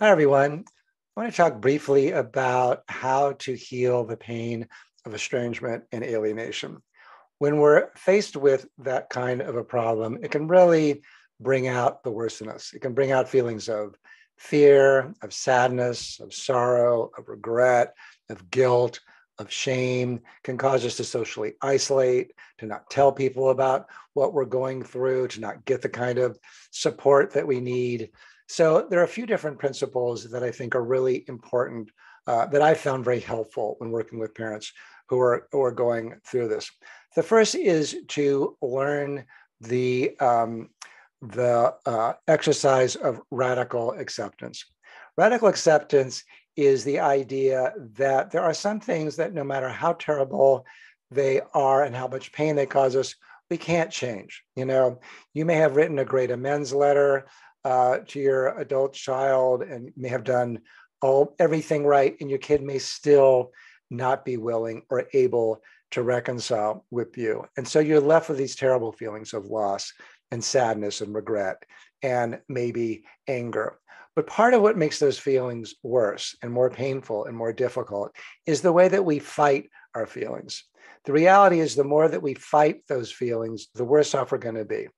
Hi, everyone. I want to talk briefly about how to heal the pain of estrangement and alienation. When we're faced with that kind of a problem, it can really bring out the worst in us. It can bring out feelings of fear, of sadness, of sorrow, of regret, of guilt, of shame, can cause us to socially isolate, to not tell people about what we're going through, to not get the kind of support that we need. So there are a few different principles that I think are really important uh, that I found very helpful when working with parents who are, who are going through this. The first is to learn the, um, the uh, exercise of radical acceptance. Radical acceptance is the idea that there are some things that no matter how terrible they are and how much pain they cause us, we can't change. You know, you may have written a great amends letter uh, to your adult child and may have done all everything right, and your kid may still not be willing or able to reconcile with you. And so you're left with these terrible feelings of loss and sadness and regret and maybe anger. But part of what makes those feelings worse and more painful and more difficult is the way that we fight our feelings. The reality is, the more that we fight those feelings, the worse off we're going to be.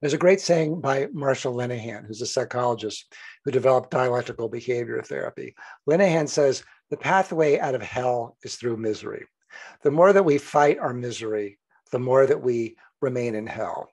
There's a great saying by Marsha Linehan, who's a psychologist who developed dialectical behavior therapy. Linehan says, the pathway out of hell is through misery. The more that we fight our misery, the more that we remain in hell.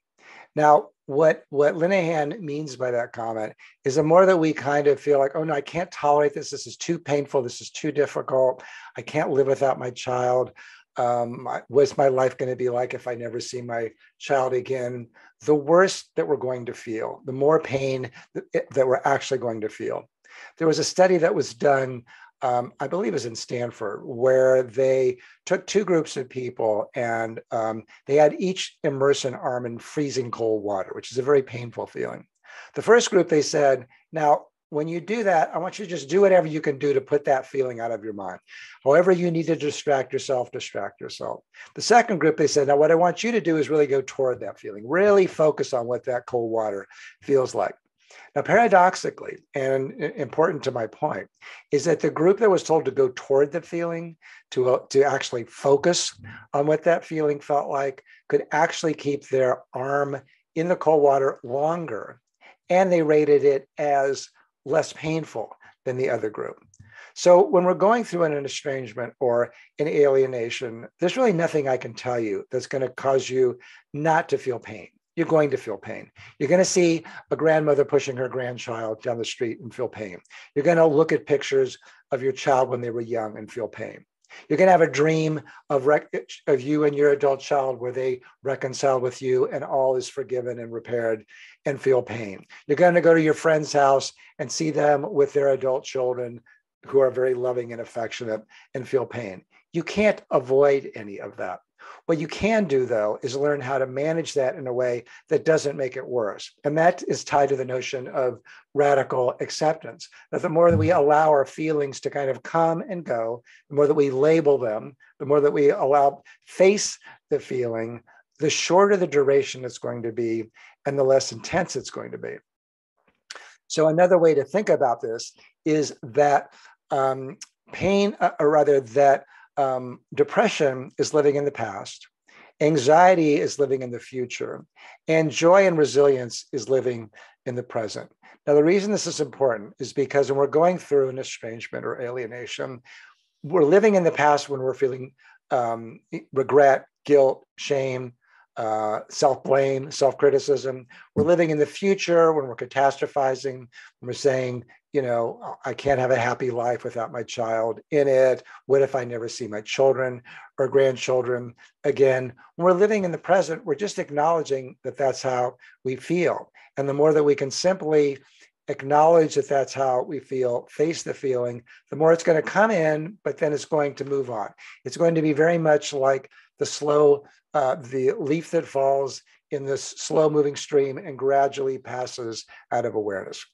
Now, what what Linehan means by that comment is the more that we kind of feel like, oh no, I can't tolerate this. This is too painful. This is too difficult. I can't live without my child um, what's my life going to be like if I never see my child again? The worse that we're going to feel, the more pain that, that we're actually going to feel. There was a study that was done, um, I believe it was in Stanford, where they took two groups of people and um, they had each immerse an arm in freezing cold water, which is a very painful feeling. The first group, they said, now when you do that, I want you to just do whatever you can do to put that feeling out of your mind. However, you need to distract yourself, distract yourself. The second group, they said, now what I want you to do is really go toward that feeling, really focus on what that cold water feels like. Now, paradoxically, and important to my point, is that the group that was told to go toward the feeling, to, uh, to actually focus on what that feeling felt like, could actually keep their arm in the cold water longer. And they rated it as less painful than the other group. So when we're going through an estrangement or an alienation, there's really nothing I can tell you that's going to cause you not to feel pain. You're going to feel pain. You're going to see a grandmother pushing her grandchild down the street and feel pain. You're going to look at pictures of your child when they were young and feel pain. You're going to have a dream of, rec- of you and your adult child where they reconcile with you and all is forgiven and repaired and feel pain. You're going to go to your friend's house and see them with their adult children who are very loving and affectionate and feel pain. You can't avoid any of that. What you can do, though, is learn how to manage that in a way that doesn't make it worse. And that is tied to the notion of radical acceptance. That the more that we allow our feelings to kind of come and go, the more that we label them, the more that we allow face the feeling, the shorter the duration it's going to be and the less intense it's going to be. So, another way to think about this is that um, pain, uh, or rather, that um, depression is living in the past, anxiety is living in the future, and joy and resilience is living in the present. Now, the reason this is important is because when we're going through an estrangement or alienation, we're living in the past when we're feeling um, regret, guilt, shame, uh, self blame, self criticism. We're living in the future when we're catastrophizing, when we're saying, you know, I can't have a happy life without my child in it. What if I never see my children or grandchildren again? When we're living in the present, we're just acknowledging that that's how we feel. And the more that we can simply acknowledge that that's how we feel, face the feeling, the more it's going to come in, but then it's going to move on. It's going to be very much like the slow, uh, the leaf that falls in this slow moving stream and gradually passes out of awareness.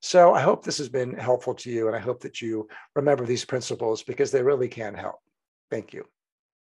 So I hope this has been helpful to you, and I hope that you remember these principles because they really can help. Thank you.